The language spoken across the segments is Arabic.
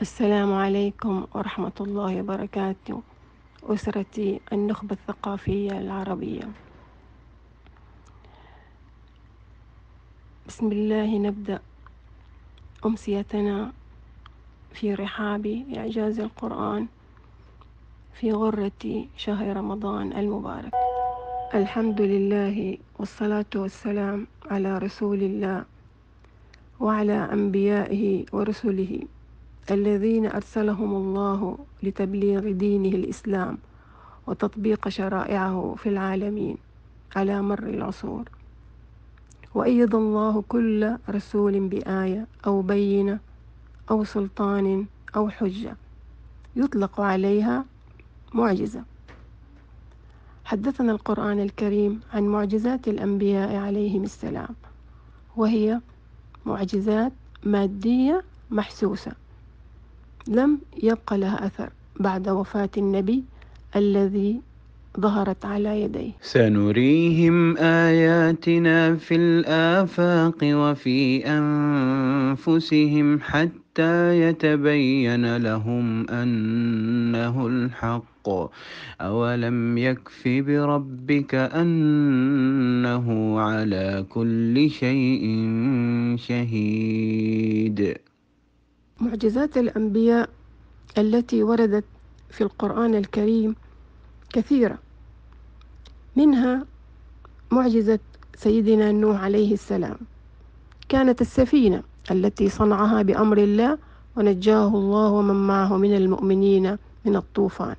السلام عليكم ورحمة الله وبركاته. أسرتي النخبة الثقافية العربية. بسم الله نبدأ أمسيتنا في رحاب إعجاز القرآن في غرة شهر رمضان المبارك. الحمد لله والصلاة والسلام على رسول الله وعلى أنبيائه ورسله. الذين أرسلهم الله لتبليغ دينه الإسلام وتطبيق شرائعه في العالمين على مر العصور. وأيد الله كل رسول بآية أو بينة أو سلطان أو حجة يطلق عليها معجزة. حدثنا القرآن الكريم عن معجزات الأنبياء عليهم السلام وهي معجزات مادية محسوسة. لم يبق لها أثر بعد وفاة النبي الذي ظهرت على يديه. سنريهم آياتنا في الآفاق وفي أنفسهم حتى يتبين لهم أنه الحق. أولم يكف بربك أنه على كل شيء شهيد. معجزات الأنبياء التي وردت في القرآن الكريم كثيرة. منها معجزة سيدنا نوح عليه السلام. كانت السفينة التي صنعها بأمر الله ونجاه الله ومن معه من المؤمنين من الطوفان.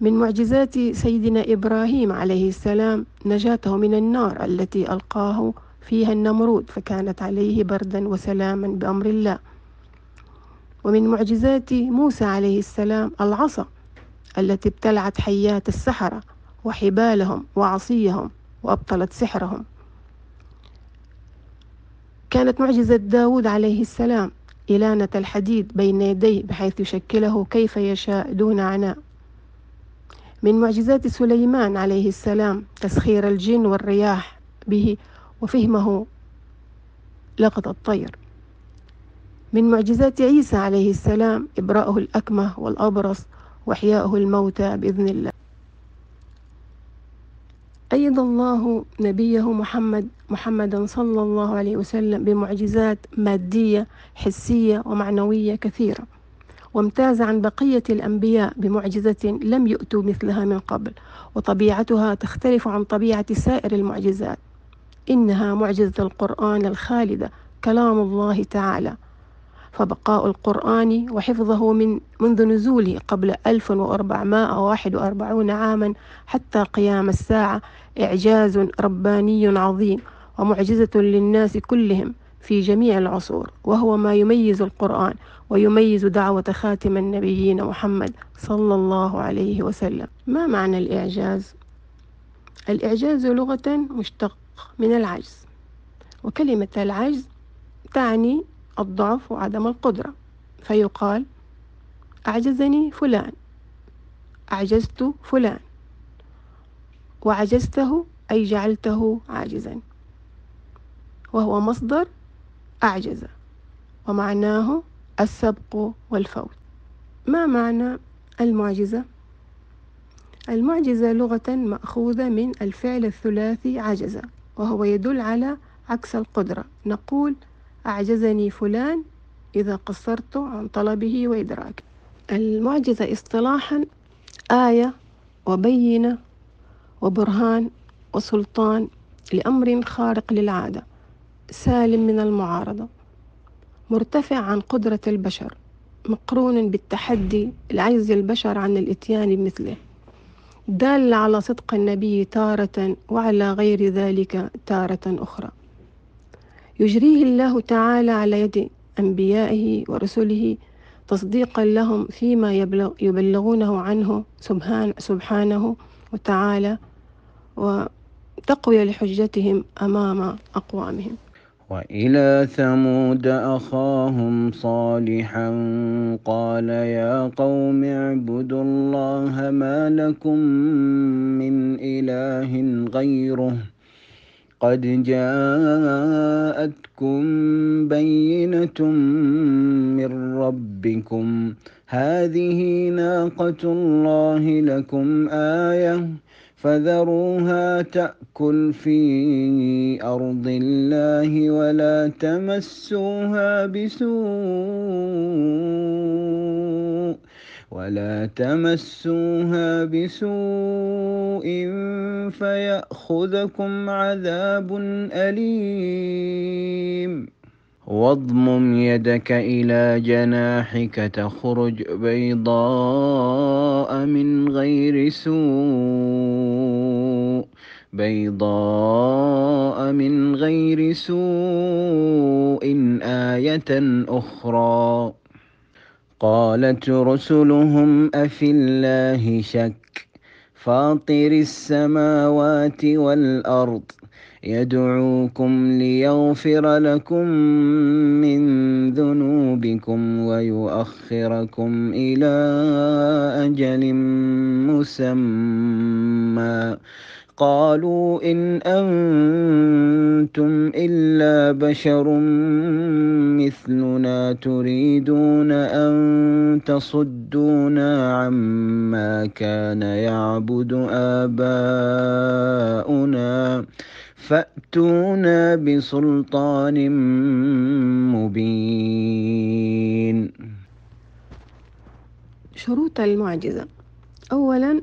من معجزات سيدنا إبراهيم عليه السلام نجاته من النار التي ألقاه فيها النمرود فكانت عليه بردا وسلاما بأمر الله. ومن معجزات موسى عليه السلام العصا التي ابتلعت حيات السحرة وحبالهم وعصيهم وأبطلت سحرهم. كانت معجزة داود عليه السلام إلانة الحديد بين يديه بحيث يشكله كيف يشاء دون عناء. من معجزات سليمان عليه السلام تسخير الجن والرياح به وفهمه لقط الطير. من معجزات عيسى عليه السلام إبراءه الأكمه والأبرص وإحياؤه الموتى بإذن الله. أيد الله نبيه محمد محمدا صلى الله عليه وسلم بمعجزات مادية حسية ومعنوية كثيرة. وامتاز عن بقية الأنبياء بمعجزة لم يؤتوا مثلها من قبل وطبيعتها تختلف عن طبيعة سائر المعجزات. إنها معجزة القرآن الخالدة كلام الله تعالى. فبقاء القرآن وحفظه من منذ نزوله قبل 1441 عاما حتى قيام الساعة إعجاز رباني عظيم ومعجزة للناس كلهم في جميع العصور وهو ما يميز القرآن ويميز دعوة خاتم النبيين محمد صلى الله عليه وسلم ما معنى الإعجاز؟ الإعجاز لغة مشتق من العجز وكلمة العجز تعني الضعف وعدم القدرة. فيقال أعجزني فلان. أعجزت فلان. وعجزته أي جعلته عاجزا. وهو مصدر أعجز ومعناه السبق والفوت ما معنى المعجزة؟ المعجزة لغة مأخوذة من الفعل الثلاثي عجز وهو يدل على عكس القدرة. نقول أعجزني فلان إذا قصرت عن طلبه وإدراكه. المعجزة اصطلاحا آية وبينة وبرهان وسلطان لأمر خارق للعادة سالم من المعارضة مرتفع عن قدرة البشر مقرون بالتحدي لعجز البشر عن الإتيان بمثله. دال على صدق النبي تارة وعلى غير ذلك تارة أخرى. يجريه الله تعالى على يد أنبيائه ورسله تصديقا لهم فيما يبلغونه عنه سبحان سبحانه وتعالى وتقوية لحجتهم أمام أقوامهم. وإلى ثمود أخاهم صالحا قال يا قوم اعبدوا الله ما لكم من إله غيره. قد جاءتكم بينة من رب ربكم هذه ناقة الله لكم آية فذروها تأكل في أرض الله ولا تمسوها بسوء ولا تمسوها بسوء فيأخذكم عذاب أليم. واضمم يدك إلى جناحك تخرج بيضاء من غير سوء. بيضاء من غير سوء آية أخرى. قالت رسلهم أفي الله شك؟ فاطر السماوات والأرض يدعوكم ليغفر لكم من ذنوبكم ويؤخركم إلى أجل مسمى. قالوا إن أنتم إلا بشر مثلنا تريدون أن تصدونا عما كان يعبد آباؤنا فأتونا بسلطان مبين. شروط المعجزة. أولا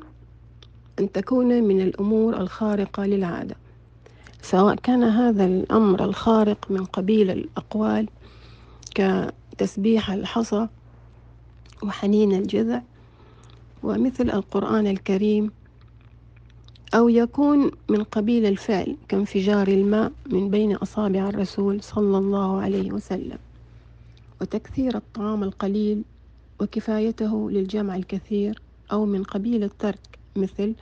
أن تكون من الأمور الخارقة للعادة. سواء كان هذا الأمر الخارق من قبيل الأقوال كتسبيح الحصى وحنين الجذع ومثل القرآن الكريم أو يكون من قبيل الفعل كانفجار الماء من بين أصابع الرسول صلى الله عليه وسلم. وتكثير الطعام القليل وكفايته للجمع الكثير أو من قبيل الترك مثل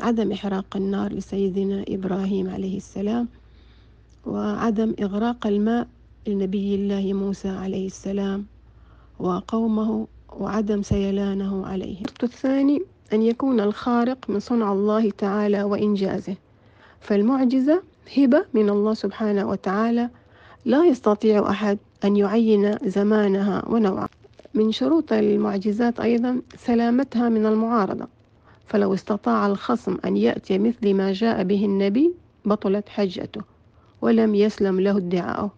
عدم إحراق النار لسيدنا إبراهيم عليه السلام وعدم إغراق الماء لنبي الله موسى عليه السلام وقومه وعدم سيلانه عليه الشرط الثاني أن يكون الخارق من صنع الله تعالى وإنجازه. فالمعجزة هبة من الله سبحانه وتعالى. لا يستطيع أحد أن يعين زمانها ونوعها. من شروط المعجزات أيضا سلامتها من المعارضة. فلو استطاع الخصم أن يأتي مثل ما جاء به النبي بطلت حجته ولم يسلم له ادعاؤه.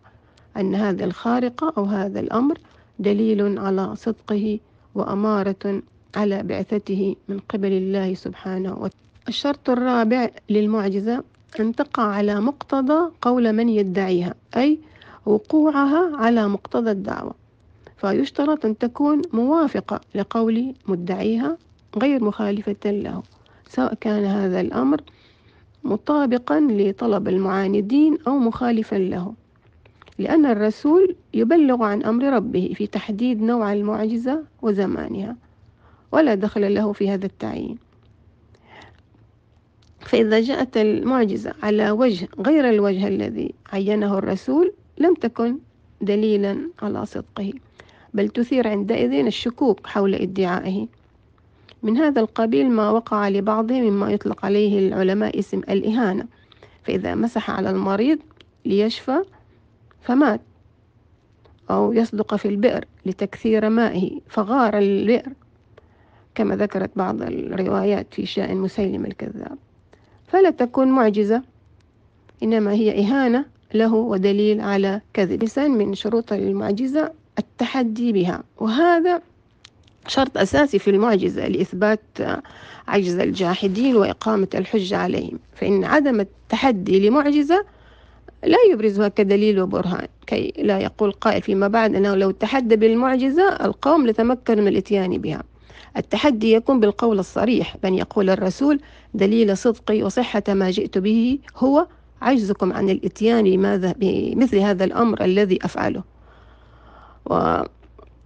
أن هذا الخارق أو هذا الأمر دليل على صدقه وأمارة على بعثته من قبل الله سبحانه وتعالى الشرط الرابع للمعجزة أن تقع على مقتضى قول من يدعيها أي وقوعها على مقتضى الدعوة. فيشترط أن تكون موافقة لقول مدعيها غير مخالفة له سواء كان هذا الأمر مطابقا لطلب المعاندين أو مخالفا له. لأن الرسول يبلغ عن أمر ربه في تحديد نوع المعجزة وزمانها ولا دخل له في هذا التعيين. فإذا جاءت المعجزة على وجه غير الوجه الذي عينه الرسول لم تكن دليلا على صدقه بل تثير عندئذ الشكوك حول ادعائه. من هذا القبيل ما وقع لبعضهم مما يطلق عليه العلماء اسم الإهانة. فإذا مسح على المريض ليشفى فمات أو يصدق في البئر لتكثير مائه فغار البئر. كما ذكرت بعض الروايات في شأن مسيلم الكذاب. فلا تكون معجزة إنما هي إهانة له ودليل على كذب. لسان من شروط المعجزة التحدي بها وهذا شرط أساسي في المعجزة لإثبات عجز الجاحدين وإقامة الحجة عليهم. فإن عدم التحدي لمعجزة لا يبرزها كدليل وبرهان كي لا يقول قائل فيما بعد أنه لو تحدى بالمعجزة القوم لتمكنوا من الإتيان بها. التحدي يكون بالقول الصريح بأن يقول الرسول دليل صدقي وصحة ما جئت به هو عجزكم عن الإتيان بمثل هذا الأمر الذي أفعله.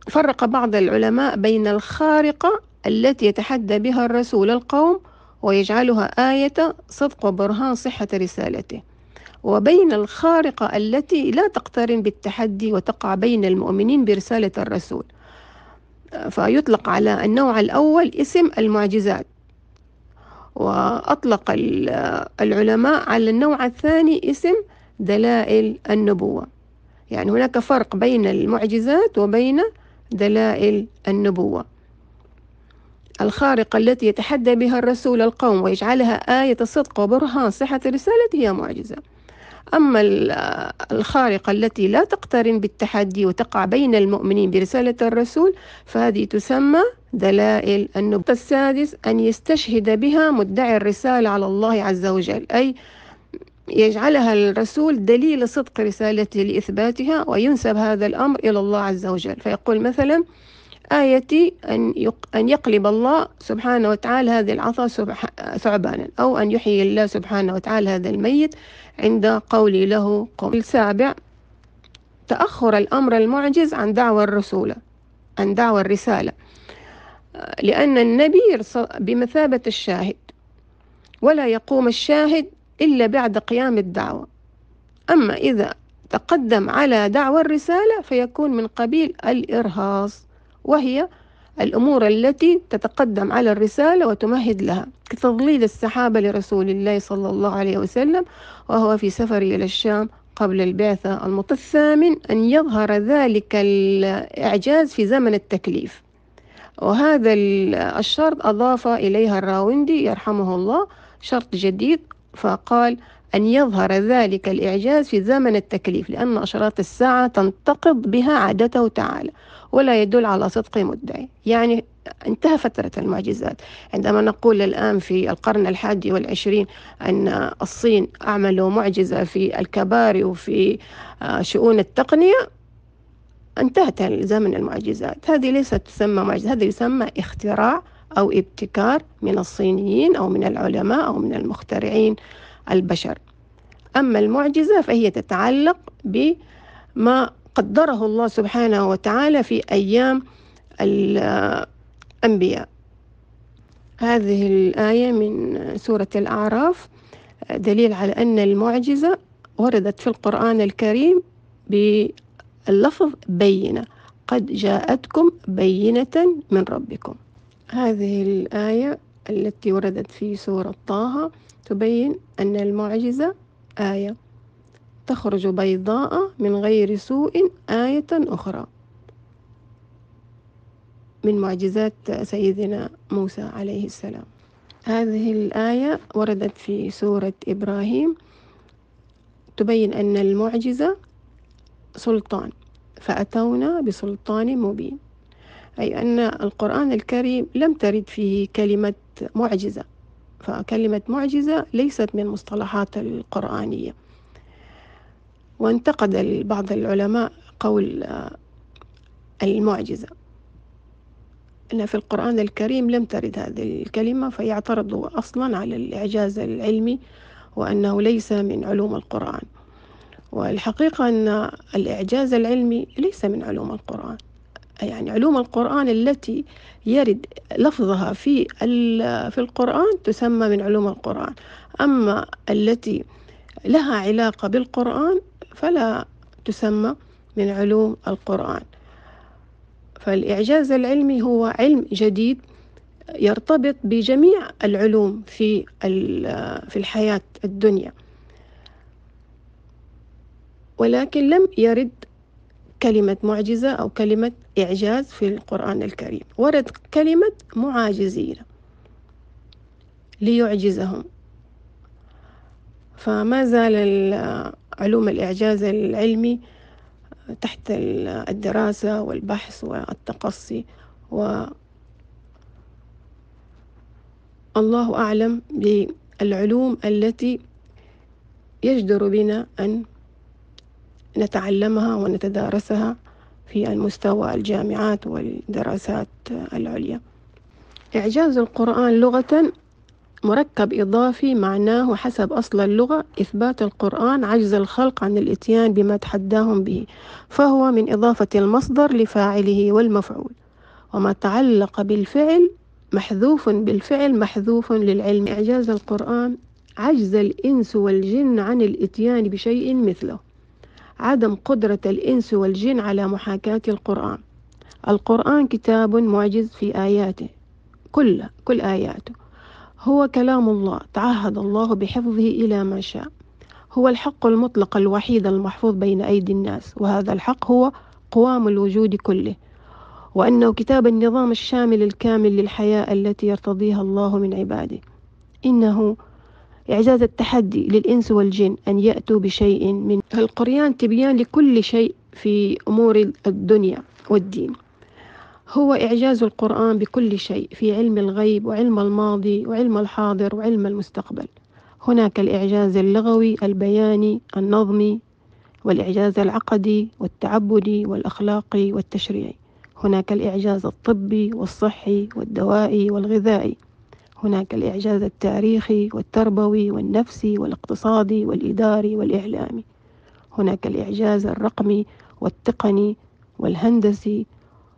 وفرق بعض العلماء بين الخارقة التي يتحدى بها الرسول القوم ويجعلها آية صدق وبرهان صحة رسالته وبين الخارقة التي لا تقترن بالتحدي وتقع بين المؤمنين برسالة الرسول. فيطلق على النوع الأول اسم المعجزات وأطلق العلماء على النوع الثاني اسم دلائل النبوة. يعني هناك فرق بين المعجزات وبين دلائل النبوة. الخارقة التي يتحدى بها الرسول القوم ويجعلها آية صدق وبرهان صحة الرسالة هي معجزة. أما الخارقة التي لا تقترن بالتحدي وتقع بين المؤمنين برسالة الرسول فهذه تسمى دلائل النبوة. السادس أن يستشهد بها مدعي الرسالة على الله عز وجل أي يجعلها الرسول دليل صدق رسالته لإثباتها وينسب هذا الأمر إلى الله عز وجل. فيقول مثلا آيتي أن أن يقلب الله سبحانه وتعالى هذه العصا ثعبانا أو أن يحيي الله سبحانه وتعالى هذا الميت عند قولي له قم. السابع تأخر الأمر المعجز عن دعوى الرسول عن دعوى الرسالة لأن النبي بمثابة الشاهد ولا يقوم الشاهد إلا بعد قيام الدعوة. أما إذا تقدم على دعوى الرسالة فيكون من قبيل الإرهاص وهي الأمور التي تتقدم على الرسالة وتمهد لها كتضليل السحابة لرسول الله صلى الله عليه وسلم وهو في سفر إلى الشام قبل البعثة الثامن أن يظهر ذلك الإعجاز في زمن التكليف. وهذا الشرط أضاف إليها الراوندي يرحمه الله شرط جديد فقال أن يظهر ذلك الإعجاز في زمن التكليف لأن أشراط الساعة تنتقض بها عادته تعالى ولا يدل على صدق مدعي. يعني انتهى فترة المعجزات. عندما نقول الآن في القرن الحادي والعشرين أن الصين أعملوا معجزة في الكباري وفي آه، شؤون التقنية انتهت زمن المعجزات. هذه ليست تسمى معجزة هذا يسمى اختراع أو ابتكار من الصينيين أو من العلماء أو من المخترعين البشر. أما المعجزة فهي تتعلق بما قدره الله سبحانه وتعالى في أيام الأنبياء. هذه الآية من سورة الأعراف دليل على أن المعجزة وردت في القرآن الكريم باللفظ بينة قد جاءتكم بينة من ربكم. هذه الآية التي وردت في سورة طه تبين أن المعجزة آية. تخرج بيضاء من غير سوء آية أخرى. من معجزات سيدنا موسى عليه السلام. هذه الآية وردت في سورة إبراهيم تبين أن المعجزة سلطان فأتونا بسلطان مبين. أي أن القرآن الكريم لم ترد فيه كلمة معجزة. فكلمة معجزة ليست من المصطلحات القرآنية. وانتقد بعض العلماء قول آه، المعجزة. أن في القرآن الكريم لم ترد هذه الكلمة فيعترضوا أصلا على الإعجاز العلمي وأنه ليس من علوم القرآن. والحقيقة أن الإعجاز العلمي ليس من علوم القرآن. يعني علوم القرآن التي يرد لفظها في في القرآن تسمى من علوم القرآن. أما التي لها علاقة بالقرآن فلا تسمى من علوم القرآن. فالإعجاز العلمي هو علم جديد يرتبط بجميع العلوم في في الحياة الدنيا. ولكن لم يرد كلمة معجزة أو كلمة إعجاز في القرآن الكريم. ورد كلمة معاجزين ليعجزهم. فما زال علوم الإعجاز العلمي تحت الدراسة والبحث والتقصي. و الله أعلم بالعلوم التي يجدر بنا أن نتعلمها ونتدارسها. في المستوى الجامعات والدراسات العليا. إعجاز القرآن لغة مركب إضافي معناه حسب أصل اللغة إثبات القرآن عجز الخلق عن الإتيان بما تحداهم به فهو من إضافة المصدر لفاعله والمفعول. وما تعلق بالفعل محذوف بالفعل محذوف للعلم. إعجاز القرآن عجز الإنس والجن عن الإتيان بشيء مثله. عدم قدرة الإنس والجن على محاكاة القرآن. القرآن كتاب معجز في آياته كل كل آياته. هو كلام الله تعهد الله بحفظه إلى ما شاء. هو الحق المطلق الوحيد المحفوظ بين أيدي الناس وهذا الحق هو قوام الوجود كله. وأنه كتاب النظام الشامل الكامل للحياة التي يرتضيها الله من عباده. إنه إعجاز التحدي للإنس والجن أن يأتوا بشيء من القرآن تبيان لكل شيء في أمور الدنيا والدين. هو إعجاز القرآن بكل شيء في علم الغيب وعلم الماضي وعلم الحاضر وعلم المستقبل. هناك الإعجاز اللغوي البياني النظمي والإعجاز العقدي والتعبدي والأخلاقي والتشريعي. هناك الإعجاز الطبي والصحي والدوائي والغذائي. هناك الإعجاز التاريخي والتربوي والنفسي والاقتصادي والإداري والإعلامي. هناك الإعجاز الرقمي والتقني والهندسي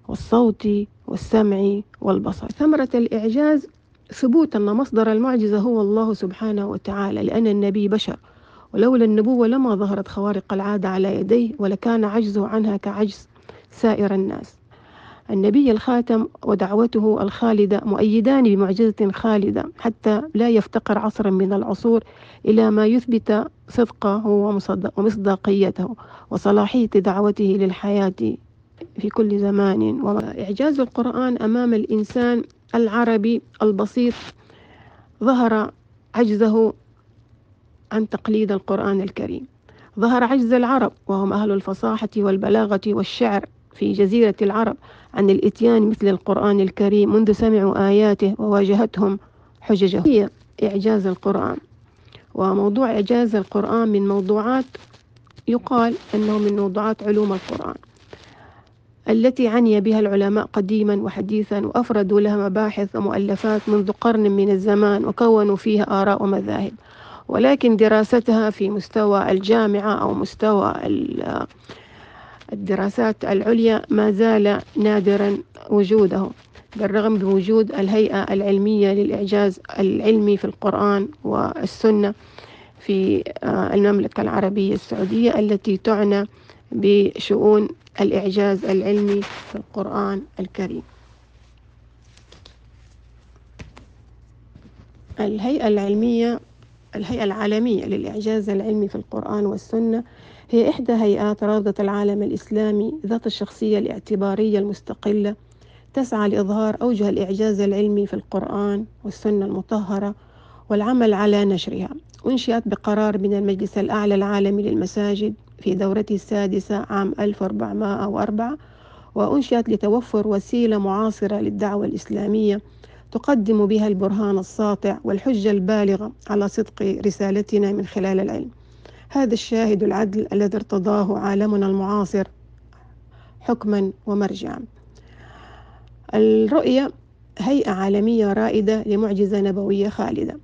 والصوتي والسمعي والبصري. ثمرة الإعجاز ثبوت أن مصدر المعجزة هو الله سبحانه وتعالى لأن النبي بشر. ولولا النبوة لما ظهرت خوارق العادة على يديه ولكان عجزه عنها كعجز سائر الناس. النبي الخاتم ودعوته الخالدة مؤيدان بمعجزة خالدة حتى لا يفتقر عصرا من العصور إلى ما يثبت صدقه ومصداقيته وصلاحية دعوته للحياة في كل زمان. وإعجاز القرآن أمام الإنسان العربي البسيط ظهر عجزه عن تقليد القرآن الكريم. ظهر عجز العرب وهم أهل الفصاحة والبلاغة والشعر. في جزيرة العرب عن الإتيان مثل القرآن الكريم منذ سمعوا آياته وواجهتهم حججة. هي إعجاز القرآن. وموضوع إعجاز القرآن من موضوعات يقال أنه من موضوعات علوم القرآن التي عني بها العلماء قديما وحديثا وأفردوا لها مباحث ومؤلفات منذ قرن من الزمان وكونوا فيها آراء ومذاهب. ولكن دراستها في مستوى الجامعة أو مستوى الدراسات العليا ما زال نادرا وجوده بالرغم بوجود الهيئة العلمية للإعجاز العلمي في القرآن والسنة في آه، المملكة العربية السعودية التي تعنى بشؤون الإعجاز العلمي في القرآن الكريم. الهيئة العلمية الهيئة العالمية للإعجاز العلمي في القرآن والسنة هي إحدى هيئات رابطة العالم الإسلامي ذات الشخصية الاعتبارية المستقلة تسعى لإظهار أوجه الإعجاز العلمي في القرآن والسنة المطهرة والعمل على نشرها. أنشئت بقرار من المجلس الأعلى العالمي للمساجد في دورته السادسة عام 1404 وأنشئت لتوفر وسيلة معاصرة للدعوة الإسلامية تقدم بها البرهان الساطع والحجة البالغة على صدق رسالتنا من خلال العلم. هذا الشاهد العدل الذي ارتضاه عالمنا المعاصر حكما ومرجعا. الرؤية هيئة عالمية رائدة لمعجزة نبوية خالدة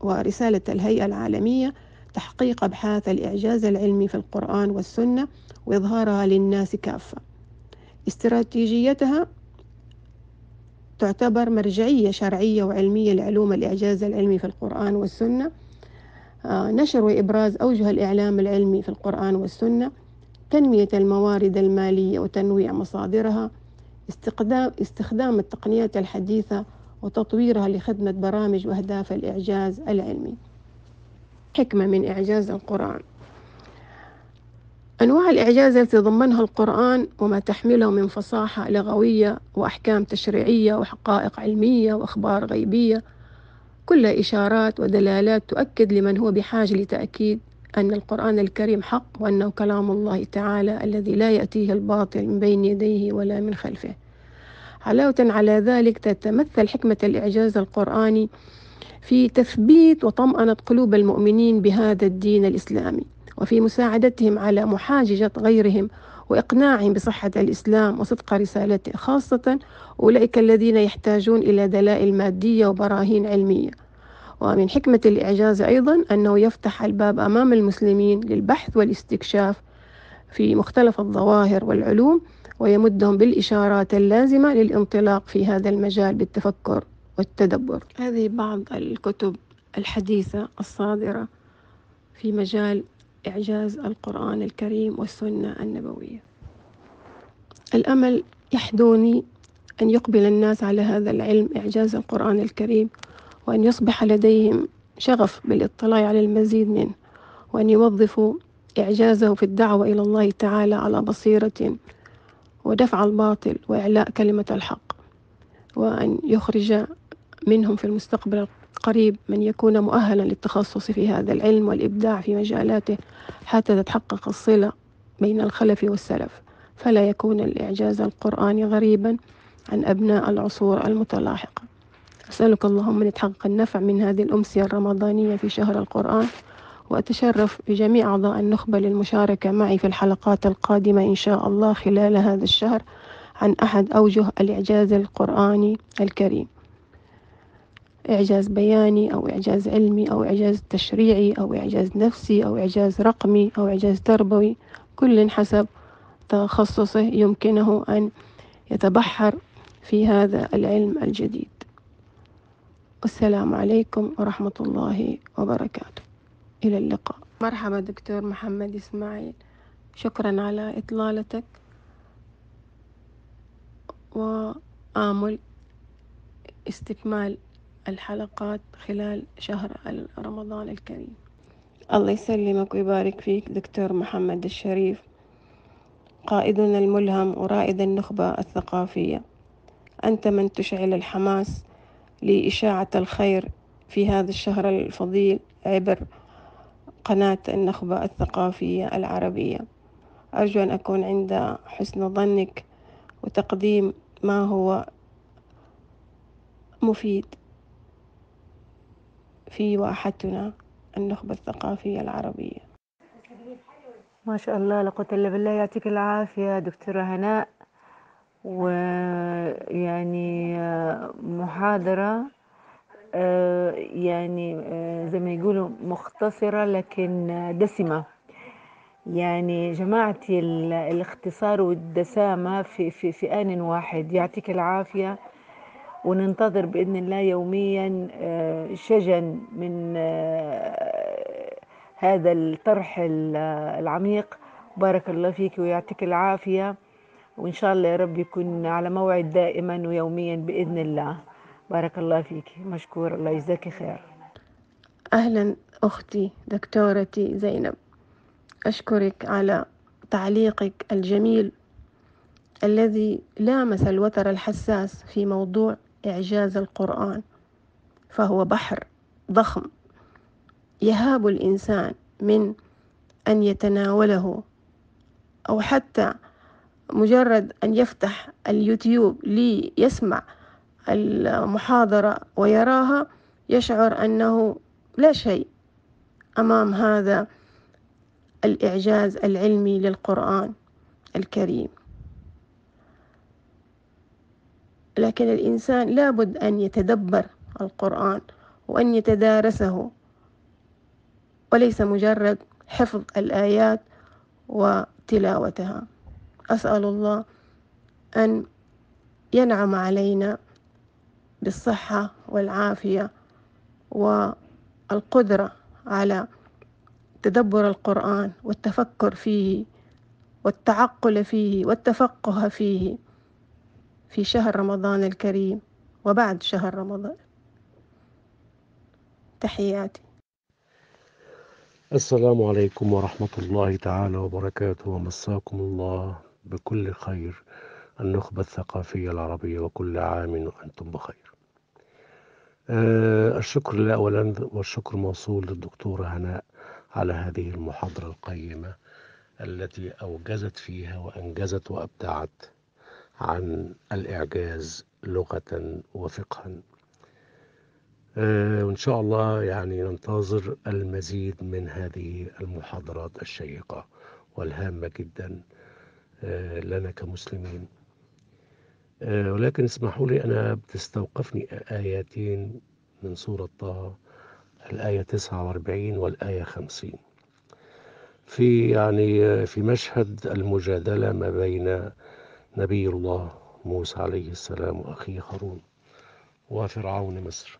ورسالة الهيئة العالمية تحقيق أبحاث الإعجاز العلمي في القرآن والسنة وإظهارها للناس كافة. استراتيجيتها تعتبر مرجعية شرعية وعلمية لعلوم الإعجاز العلمي في القرآن والسنة نشر وإبراز أوجه الإعلام العلمي في القرآن والسنة تنمية الموارد المالية وتنويع مصادرها استخدام, استخدام التقنيات الحديثة وتطويرها لخدمة برامج وأهداف الإعجاز العلمي. حكمة من إعجاز القرآن. أنواع الإعجاز التي تضمنها القرآن وما تحمله من فصاحة لغوية وأحكام تشريعية وحقائق علمية وأخبار غيبية كلها إشارات ودلالات تؤكد لمن هو بحاجة لتأكيد أن القرآن الكريم حق وأنه كلام الله تعالى الذي لا يأتيه الباطل من بين يديه ولا من خلفه. علاوة على ذلك تتمثل حكمة الإعجاز القرآني في تثبيت وطمأنة قلوب المؤمنين بهذا الدين الإسلامي. وفي مساعدتهم على محاججة غيرهم وإقناعهم بصحة الإسلام وصدق رسالته خاصة أولئك الذين يحتاجون إلى دلائل مادية وبراهين علمية. ومن حكمة الإعجاز أيضا أنه يفتح الباب أمام المسلمين للبحث والاستكشاف في مختلف الظواهر والعلوم ويمدهم بالإشارات اللازمة للانطلاق في هذا المجال بالتفكر والتدبر. هذه بعض الكتب الحديثة الصادرة في مجال إعجاز القرآن الكريم والسنة النبوية. الأمل يحدوني أن يقبل الناس على هذا العلم إعجاز القرآن الكريم وأن يصبح لديهم شغف بالاطلاع على المزيد منه وأن يوظفوا إعجازه في الدعوة إلى الله تعالى على بصيرة ودفع الباطل وإعلاء كلمة الحق وأن يخرج منهم في المستقبل القريب من يكون مؤهلا للتخصص في هذا العلم والإبداع في مجالاته حتى تتحقق الصلة بين الخلف والسلف. فلا يكون الإعجاز القرآني غريبا عن أبناء العصور المتلاحقة. أسألك اللهم أن يتحقق النفع من هذه الأمسية الرمضانية في شهر القرآن وأتشرف بجميع أعضاء النخبة للمشاركة معي في الحلقات القادمة إن شاء الله خلال هذا الشهر عن أحد أوجه الإعجاز القرآني الكريم. إعجاز بياني أو إعجاز علمي أو إعجاز تشريعي أو إعجاز نفسي أو إعجاز رقمي أو إعجاز تربوي كل حسب تخصصه يمكنه أن يتبحر في هذا العلم الجديد. والسلام عليكم ورحمة الله وبركاته. إلى اللقاء. مرحبا دكتور محمد إسماعيل. شكرا على إطلالتك. وآمل استكمال الحلقات خلال شهر رمضان الكريم. الله يسلمك ويبارك فيك دكتور محمد الشريف قائدنا الملهم ورائد النخبة الثقافية. أنت من تشعل الحماس لإشاعة الخير في هذا الشهر الفضيل عبر قناة النخبة الثقافية العربية. أرجو أن أكون عند حسن ظنك وتقديم ما هو مفيد. في واحتنا النخبة الثقافية العربية ما شاء الله لا قوة إلا بالله يعطيك العافية دكتورة هناء ويعني محاضرة يعني زي ما يقولوا مختصرة لكن دسمة. يعني جمعتي الاختصار والدسامة في, في, في آن واحد. يعطيك العافية. وننتظر بإذن الله يوميا شجن من هذا الطرح العميق. بارك الله فيك ويعطيك العافية. وإن شاء الله يا رب يكون على موعد دائما ويوميا بإذن الله. بارك الله فيك. مشكور. الله يجزاك خير. أهلا أختي دكتورتي زينب. أشكرك على تعليقك الجميل الذي لامس الوتر الحساس في موضوع إعجاز القرآن فهو بحر ضخم. يهاب الإنسان من أن يتناوله أو حتى مجرد أن يفتح اليوتيوب ليسمع المحاضرة ويراها يشعر أنه لا شيء أمام هذا الإعجاز العلمي للقرآن الكريم. لكن الإنسان لابد أن يتدبر القرآن وأن يتدارسه وليس مجرد حفظ الآيات وتلاوتها. أسأل الله أن ينعم علينا بالصحة والعافية والقدرة على تدبر القرآن والتفكر فيه والتعقل فيه والتفقه فيه. في شهر رمضان الكريم وبعد شهر رمضان. تحياتي. السلام عليكم ورحمة الله تعالى وبركاته ومساكم الله بكل خير. النخبة الثقافية العربية وكل عام وأنتم بخير. أه الشكر أولا والشكر موصول للدكتورة هناء على هذه المحاضرة القيمة التي أوجزت فيها وأنجزت وأبدعت. عن الإعجاز لغة وفقها. أه وإن شاء الله يعني ننتظر المزيد من هذه المحاضرات الشيقة والهامة جدا أه لنا كمسلمين. أه ولكن اسمحوا لي أنا بتستوقفني آياتين من سورة طه الآية 49 والآية 50 في يعني في مشهد المجادلة ما بين نبي الله موسى عليه السلام وأخيه هارون وفرعون مصر.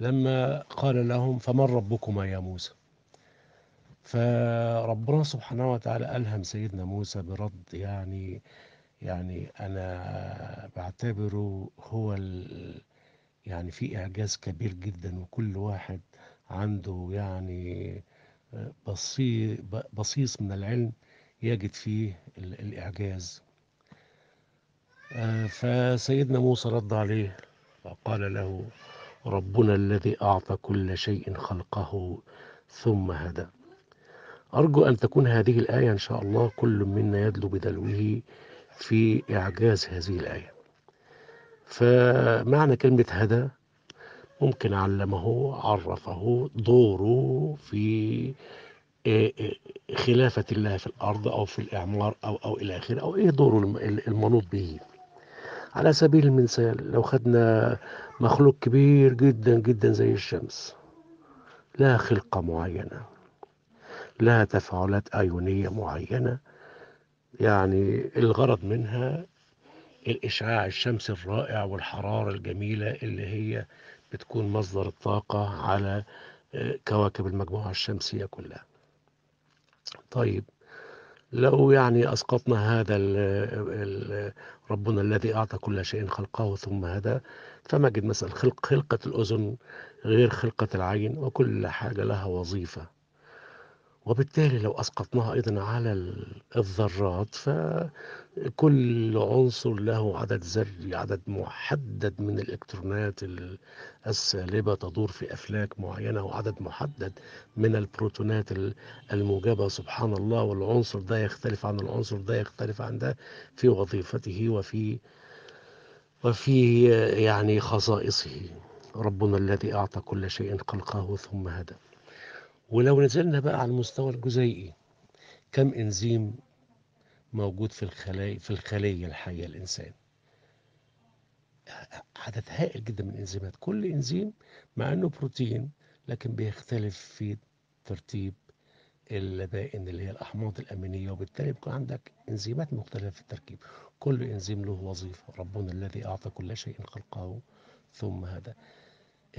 لما قال لهم فمن ربكما يا موسى? فربنا سبحانه وتعالى ألهم سيدنا موسى برد يعني يعني أنا بعتبره هو يعني في إعجاز كبير جدا وكل واحد عنده يعني بصيص من العلم يجد فيه الإعجاز. آه، فسيدنا موسى رد عليه وقال له ربنا الذي أعطى كل شيء خلقه ثم هدى. أرجو أن تكون هذه الآية إن شاء الله كل منا يدلو بدلوه في إعجاز هذه الآية. فمعنى كلمة هدى ممكن علمه عرفه دوره في إيه إيه خلافة الله في الأرض أو في الإعمار أو أو إلى آخره أو إيه دوره الم- المنوط به. على سبيل المثال لو خدنا مخلوق كبير جدا جدا زي الشمس لها خلقة معينة لها تفاعلات أيونية معينة يعني الغرض منها الإشعاع الشمسي الرائع والحرارة الجميلة اللي هي بتكون مصدر الطاقة على آه، كواكب المجموعة الشمسية كلها. طيب لو يعني أسقطنا هذا ال ال ربنا الذي أعطى كل شيء خلقه ثم هدى فمجد مثلا خلق خلقة الأذن غير خلقة العين وكل حاجة لها وظيفة. وبالتالي لو أسقطناها أيضا على ال- الذرات فكل عنصر له عدد ذري عدد محدد من الإلكترونات ال- السالبة تدور في أفلاك معينة وعدد محدد من البروتونات ال- الموجبة. سبحان الله والعنصر ده يختلف عن العنصر ده يختلف عن ده في وظيفته وفي وفي يعني خصائصه. ربنا الذي أعطى كل شيء خلقه ثم هدى. ولو نزلنا بقى على المستوى الجزيئي كم إنزيم موجود في الخلايا في الخلية الحية الإنسان؟ عدد هائل جدا من الإنزيمات كل إنزيم مع إنه بروتين لكن بيختلف في ترتيب اللبائن اللي هي الأحماض الأمينية وبالتالي بيكون عندك إنزيمات مختلفة في التركيب. كل إنزيم له وظيفة ربنا الذي أعطى كل شيء خلقه ثم آه،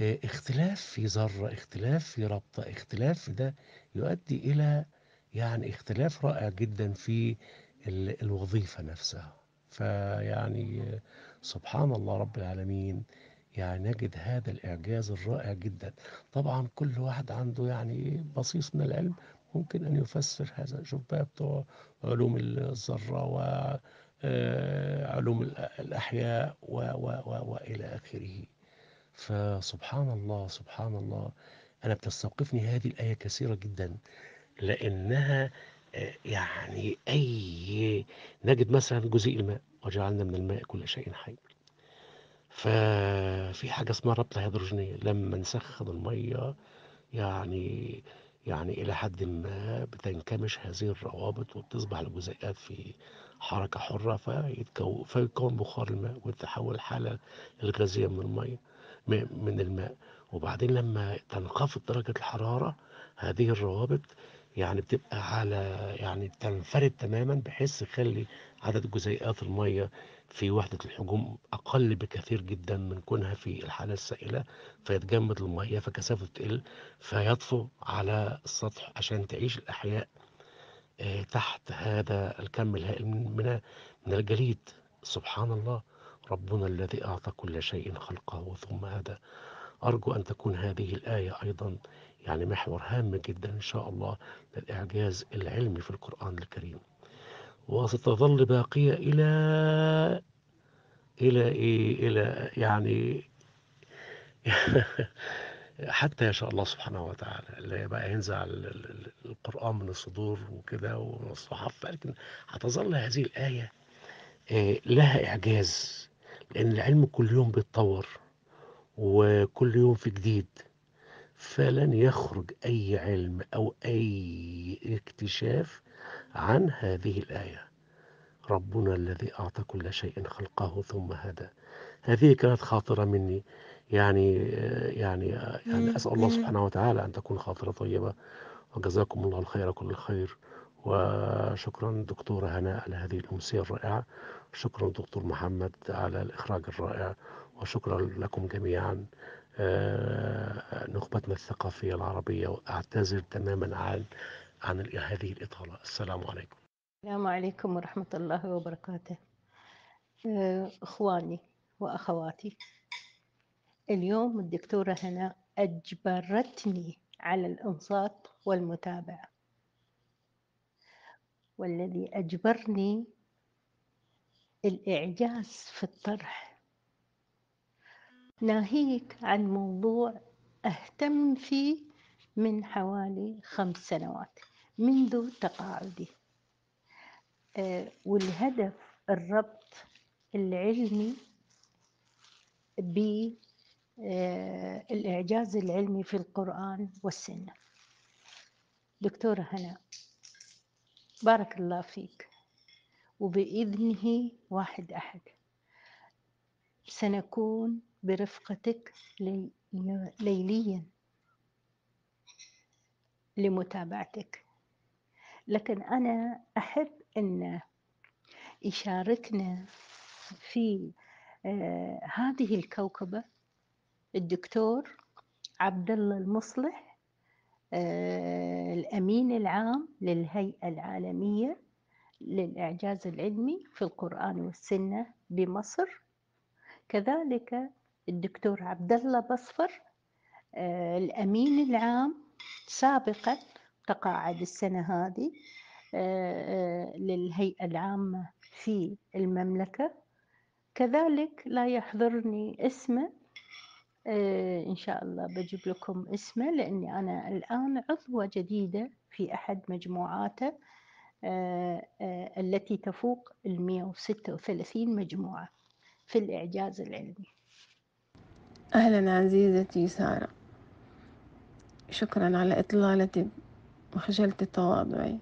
اختلاف في ذرة اختلاف في ربطة اختلاف في ده يؤدي إلى يعني اختلاف رائع جدا في ال- الوظيفة نفسها. فيعني آه، سبحان الله رب العالمين يعني نجد هذا الإعجاز الرائع جدا. طبعا كل واحد عنده يعني بصيص من العلم ممكن أن يفسر هذا. شوف بقى بتوع علوم الذرة وعلوم الأحياء و و و وإلى آخره. فسبحان الله سبحان الله. أنا بتستوقفني هذه الآية كثيرة جدا لأنها آه، يعني أي نجد مثلا جزيء الماء وجعلنا من الماء كل شيء حي. ففي حاجة اسمها ربطة هيدروجينية لما نسخن المية يعني يعني إلى حد ما بتنكمش هذه الروابط وبتصبح الجزيئات في حركة حرة فيتكون بخار الماء وتتحول الحالة الغازية من المية. من الماء. وبعدين لما تنخفض درجة الحرارة هذه الروابط يعني بتبقى على يعني تنفرد تماما بحيث تخلي عدد جزيئات المية في وحدة الحجوم أقل بكثير جدا من كونها في الحالة السائلة فيتجمد المية فكثافته تقل فيطفو على السطح عشان تعيش الأحياء آه، تحت هذا الكم الهائل من من الجليد. سبحان الله. ربنا الذي أعطى كل شيء خلقه ثم هدى. أرجو أن تكون هذه الآية أيضا يعني محور هام جدا إن شاء الله للإعجاز العلمي في القرآن الكريم. وستظل باقية إلى إلى إيه؟ إلى يعني حتى يشاء الله سبحانه وتعالى اللي بقى ينزع ال- ال- ال- القرآن من الصدور وكده ومن الصحف لكن هتظل هذه الآية آه، لها إعجاز لأن العلم كل يوم بيتطور وكل يوم في جديد. فلن يخرج أي علم أو أي اكتشاف عن هذه الآية. ربنا الذي أعطى كل شيء خلقه ثم هدى. هذه كانت خاطرة مني. يعني يعني يعني أسأل الله سبحانه وتعالى أن تكون خاطرة طيبة. وجزاكم الله الخير كل الخير وشكرا دكتورة هناء على هذه الأمسية الرائعة. شكرا دكتور محمد على الإخراج الرائع وشكرا لكم جميعا. آه، نخبتنا الثقافية العربية وأعتذر تماما عن عن هذه الإطالة. السلام عليكم. السلام عليكم ورحمة الله وبركاته. آه، إخواني وأخواتي اليوم الدكتورة هنا أجبرتني على الإنصات والمتابعة. والذي أجبرني الإعجاز في الطرح. ناهيك عن موضوع أهتم فيه من حوالي خمس سنوات منذ تقاعدي. آه، والهدف الربط العلمي بالإعجاز العلمي في القرآن والسنة. دكتورة هنا بارك الله فيك. وبإذنه واحد أحد. سنكون برفقتك لي ليليا. لمتابعتك. لكن أنا أحب أن يشاركنا في آه هذه الكوكبة الدكتور عبد الله المصلح الأمين العام للهيئة العالمية للإعجاز العلمي في القرآن والسنة بمصر. كذلك الدكتور عبد الله بصفر آه الأمين العام سابقا تقاعد السنة هذه للهيئة العامة في المملكة. كذلك لا يحضرني اسمه إن شاء الله بجيب لكم اسمه لأني أنا الآن عضوة جديدة في أحد مجموعاته التي تفوق ال 136 مجموعة في الإعجاز العلمي. أهلا عزيزتي سارة. شكرا على إطلالتك وخجلت تواضعي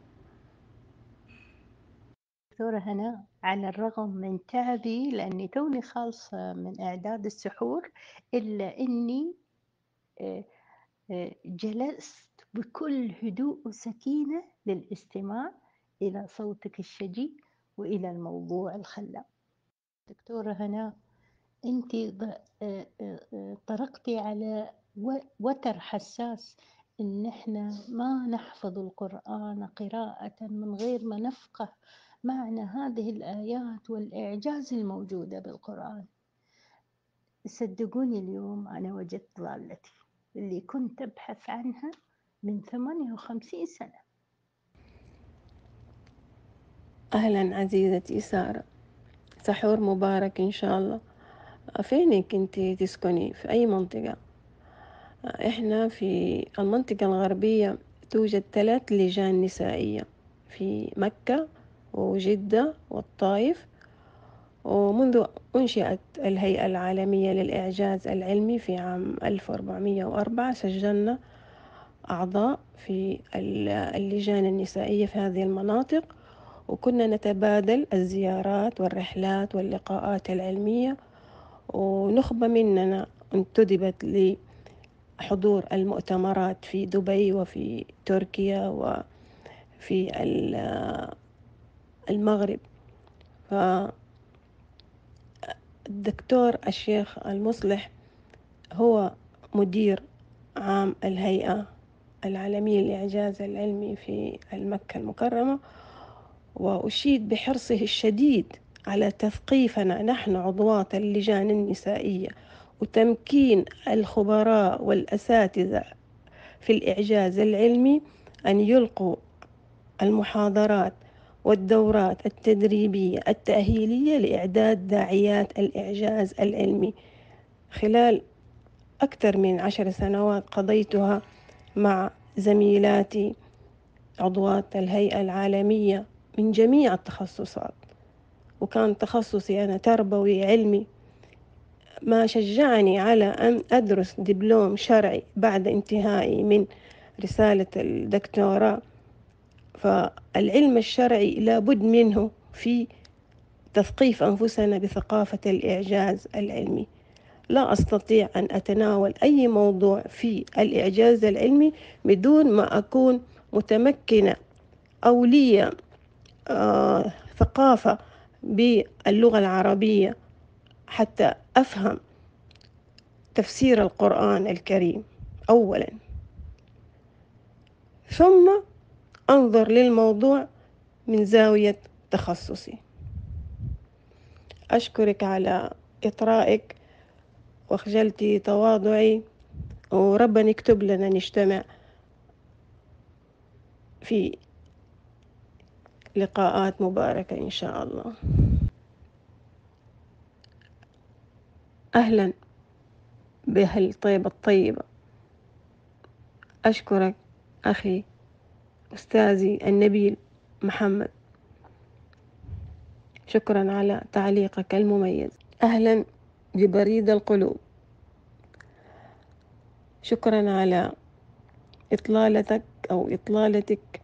دكتورة هنا على الرغم من تعبي لأني توني خالصة من إعداد السحور إلا إني جلست بكل هدوء وسكينة للاستماع إلى صوتك الشجي وإلى الموضوع الخلاب دكتورة هنا أنت طرقتي على وتر حساس إن إحنا ما نحفظ القرآن قراءة من غير ما نفقه. معنى هذه الآيات والإعجاز الموجودة بالقرآن. صدقوني اليوم أنا وجدت ضالتي اللي كنت أبحث عنها من 58 سنة. أهلا عزيزتي سارة. سحور مبارك إن شاء الله. فينك أنت تسكني؟ في أي منطقة؟ إحنا في المنطقة الغربية توجد ثلاث لجان نسائية. في مكة وجدة والطائف. ومنذ أنشئت الهيئة العالمية للإعجاز العلمي في عام 1404 سجلنا أعضاء في اللجان النسائية في هذه المناطق وكنا نتبادل الزيارات والرحلات واللقاءات العلمية. ونخبة مننا انتدبت لحضور المؤتمرات في دبي وفي تركيا وفي المغرب. فالدكتور الشيخ المصلح هو مدير عام الهيئة العالمية للإعجاز العلمي في المكة المكرمة وأشيد بحرصه الشديد على تثقيفنا نحن عضوات اللجان النسائية وتمكين الخبراء والأساتذة في الإعجاز العلمي أن يلقوا المحاضرات والدورات التدريبية التأهيلية لإعداد داعيات الإعجاز العلمي. خلال أكثر من عشر سنوات قضيتها مع زميلاتي عضوات الهيئة العالمية من جميع التخصصات. وكان تخصصي أنا تربوي علمي. ما شجعني على أن أدرس دبلوم شرعي بعد انتهائي من رسالة الدكتوراه. فالعلم الشرعي لابد منه في تثقيف أنفسنا بثقافة الإعجاز العلمي. لا أستطيع أن أتناول أي موضوع في الإعجاز العلمي بدون ما أكون متمكنة أو لي آه ثقافة باللغة العربية حتى أفهم تفسير القرآن الكريم أولا. ثم أنظر للموضوع من زاوية تخصصي. أشكرك على إطرائك وخجلتي تواضعي. وربنا يكتب لنا نجتمع في لقاءات مباركة إن شاء الله. أهلا بهالطيبة الطيبة. أشكرك أخي أستاذي النبيل محمد. شكرا على تعليقك المميز. أهلا ببريد القلوب. شكرا على إطلالتك أو إطلالتك.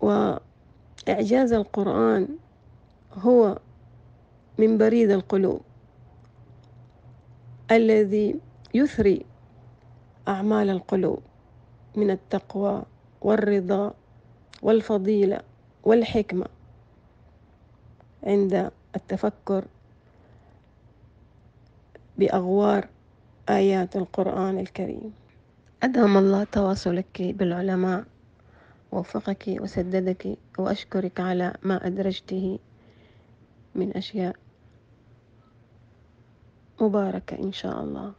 وإعجاز القرآن هو من بريد القلوب. الذي يثري أعمال القلوب. من التقوى والرضا والفضيلة والحكمة عند التفكر بأغوار آيات القرآن الكريم. أدام الله تواصلك بالعلماء ووفقك وسددك وأشكرك على ما أدرجته من أشياء مباركة إن شاء الله.